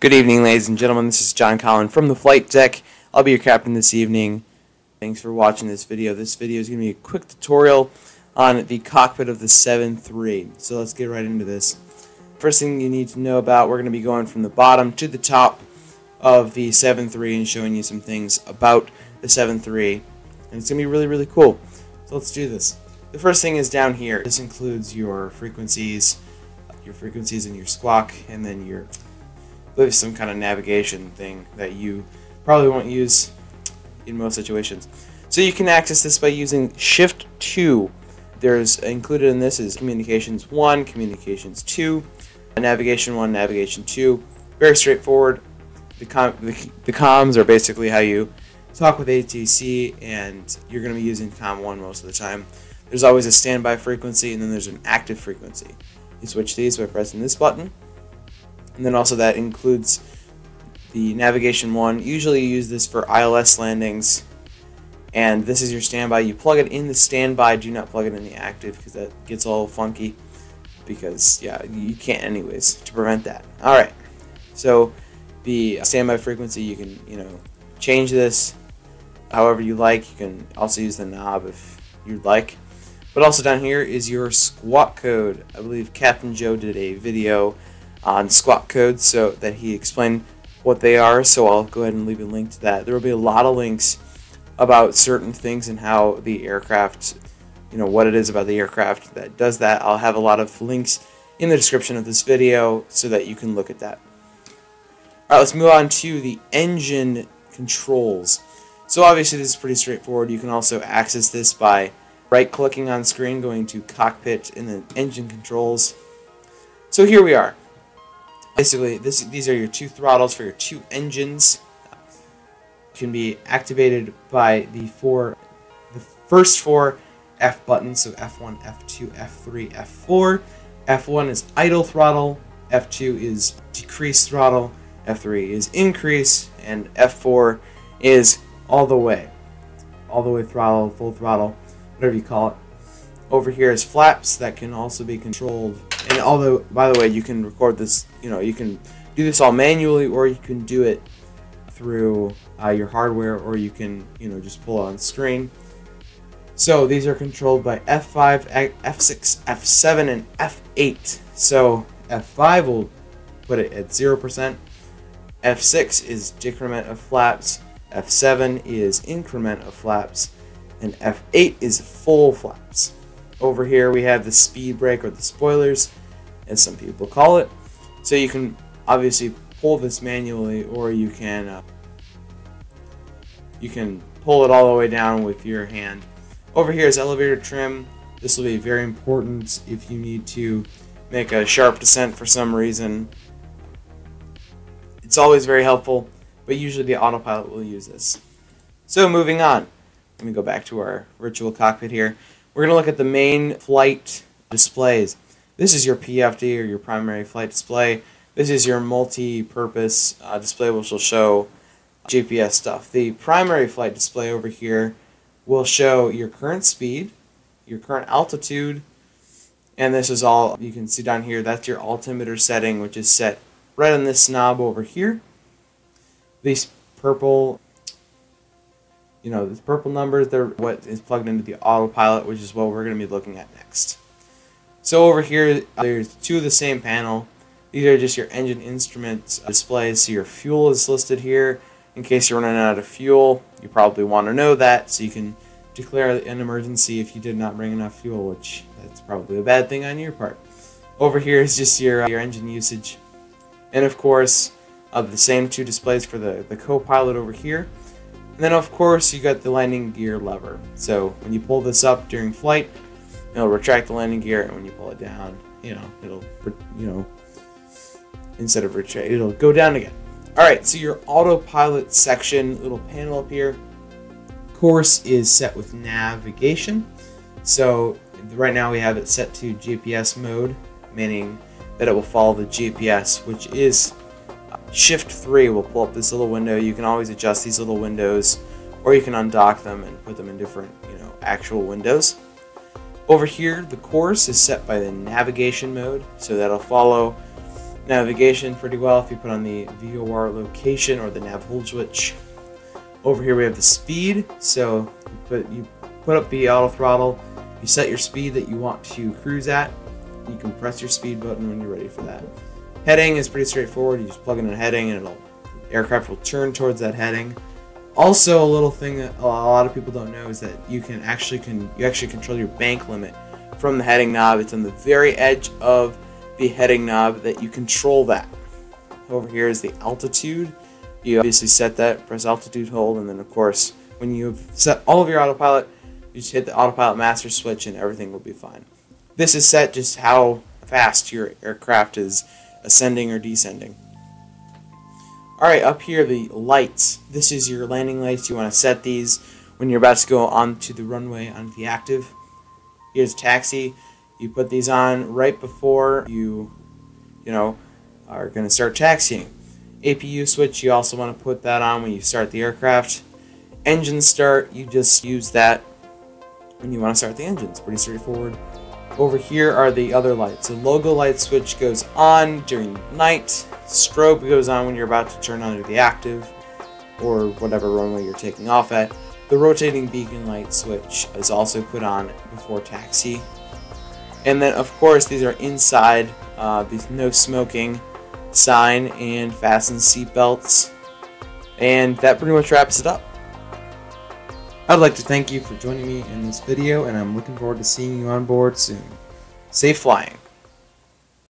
Good evening, ladies and gentlemen. This is John Collin from the flight deck. I'll be your captain this evening. Thanks for watching this video. This video is going to be a quick tutorial on the cockpit of the 7-3. So let's get right into this. First thing you need to know about, we're going to be going from the bottom to the top of the 7-3 and showing you some things about the 7-3. And it's going to be really, really cool. So let's do this. The first thing is down here. This includes your frequencies, your frequencies and your squawk, and then your there's some kind of navigation thing that you probably won't use in most situations. So you can access this by using Shift 2. There's included in this is Communications 1, Communications 2, Navigation 1, Navigation 2. Very straightforward. The, com the, the comms are basically how you talk with ATC, and you're going to be using COM 1 most of the time. There's always a standby frequency, and then there's an active frequency. You switch these by pressing this button, and then also that includes the navigation one. Usually you use this for ILS landings, and this is your standby. You plug it in the standby, do not plug it in the active because that gets all funky. Because yeah, you can't anyways to prevent that. All right, so the standby frequency you can you know change this however you like. You can also use the knob if you'd like. But also down here is your squawk code. I believe Captain Joe did a video on squawk codes so that he explained what they are. So I'll go ahead and leave a link to that. There will be a lot of links about certain things and how the aircraft, you know, what it is about the aircraft that does that. I'll have a lot of links in the description of this video so that you can look at that. Alright, let's move on to the engine controls. So obviously this is pretty straightforward. You can also access this by right-clicking on screen, going to cockpit and then engine controls. So here we are. Basically, this, these are your two throttles for your two engines. Can be activated by the four, the first four F buttons, so F1, F2, F3, F4. F1 is idle throttle, F2 is decrease throttle, F3 is increase, and F4 is all the way. All the way throttle, full throttle, whatever you call it. Over here is flaps that can also be controlled and although by the way you can record this you know you can do this all manually or you can do it through uh, your hardware or you can you know just pull it on screen. So these are controlled by F5 F6 F7 and F8 so F5 will put it at 0% F6 is decrement of flaps. F7 is increment of flaps. And F8 is full flaps over here we have the speed brake or the spoilers, as some people call it. So you can obviously pull this manually or you can uh, you can pull it all the way down with your hand. Over here is elevator trim. This will be very important if you need to make a sharp descent for some reason. It's always very helpful, but usually the autopilot will use this. So moving on. Let me go back to our virtual cockpit here. We're going to look at the main flight displays. This is your PFD or your primary flight display. This is your multi-purpose uh, display which will show GPS stuff. The primary flight display over here will show your current speed, your current altitude, and this is all you can see down here. That's your altimeter setting, which is set right on this knob over here. These purple you know, the purple numbers, they're what is plugged into the autopilot, which is what we're going to be looking at next. So over here, there's two of the same panel. These are just your engine instruments displays. So your fuel is listed here. In case you're running out of fuel, you probably want to know that so you can declare an emergency if you did not bring enough fuel, which that's probably a bad thing on your part. Over here is just your, uh, your engine usage. And of course, uh, the same two displays for the, the co-pilot over here. And then of course you got the landing gear lever. So when you pull this up during flight, it'll retract the landing gear, and when you pull it down, you know, it'll, you know, instead of retract, it'll go down again. All right, so your autopilot section, little panel up here, course is set with navigation. So right now we have it set to GPS mode, meaning that it will follow the GPS, which is Shift 3 will pull up this little window. You can always adjust these little windows or you can undock them and put them in different, you know, actual windows. Over here, the course is set by the navigation mode, so that'll follow navigation pretty well if you put on the VOR location or the nav hold switch. Over here we have the speed, so you put, you put up the auto throttle, you set your speed that you want to cruise at, you can press your speed button when you're ready for that. Heading is pretty straightforward, you just plug in a heading and it'll aircraft will turn towards that heading. Also, a little thing that a lot of people don't know is that you can actually can you actually control your bank limit from the heading knob. It's on the very edge of the heading knob that you control that. Over here is the altitude. You obviously set that, press altitude hold, and then of course when you've set all of your autopilot, you just hit the autopilot master switch and everything will be fine. This is set just how fast your aircraft is ascending or descending. Alright, up here, the lights. This is your landing lights. You want to set these when you're about to go onto the runway on the active. Here's taxi. You put these on right before you, you know, are going to start taxiing. APU switch, you also want to put that on when you start the aircraft. Engine start, you just use that when you want to start the engines. Pretty straightforward. Over here are the other lights. The logo light switch goes on during night. Strobe goes on when you're about to turn on the active or whatever runway you're taking off at. The rotating beacon light switch is also put on before taxi. And then, of course, these are inside. Uh, these no smoking sign and fasten seatbelts. And that pretty much wraps it up. I'd like to thank you for joining me in this video, and I'm looking forward to seeing you on board soon. Safe flying!